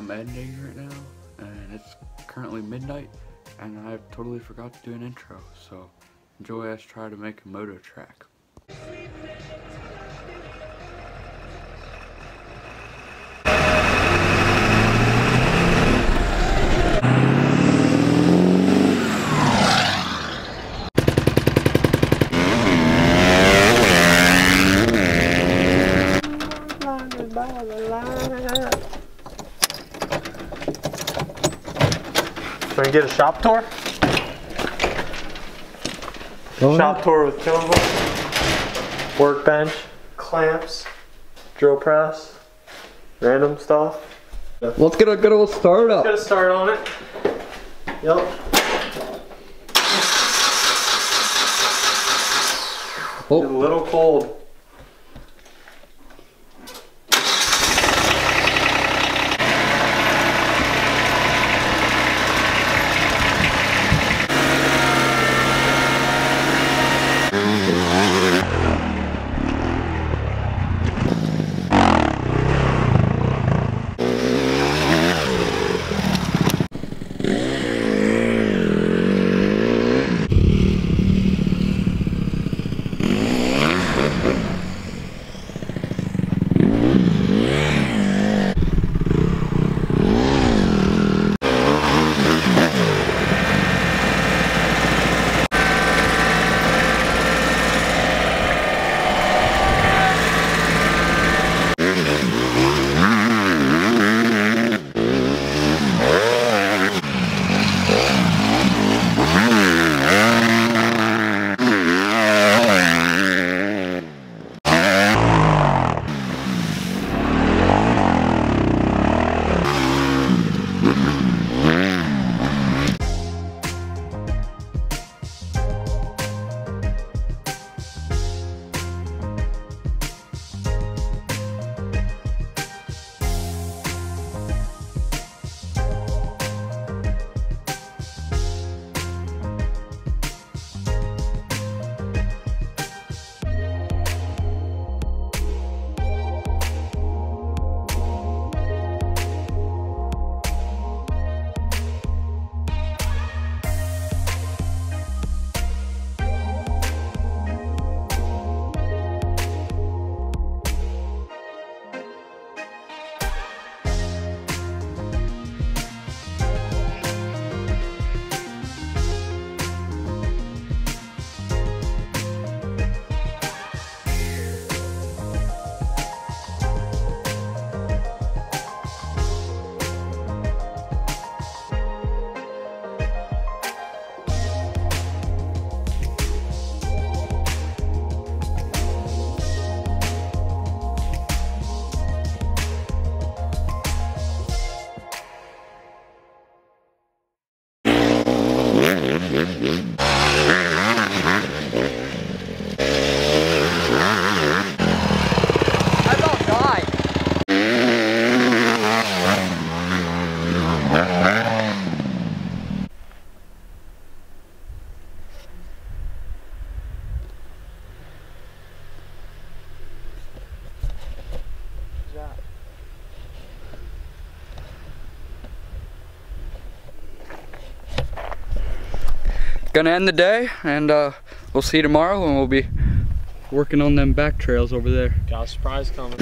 I'm editing right now, and it's currently midnight, and I totally forgot to do an intro, so enjoy us try to make a moto track. Can we get a shop tour? shop tour with of. Workbench, clamps, drill press, random stuff. Let's get a good old start up. Got a start on it. Yep. It's a Oh, little cold. Yeah, yeah. Gonna end the day, and uh, we'll see you tomorrow, and we'll be working on them back trails over there. Got a surprise coming.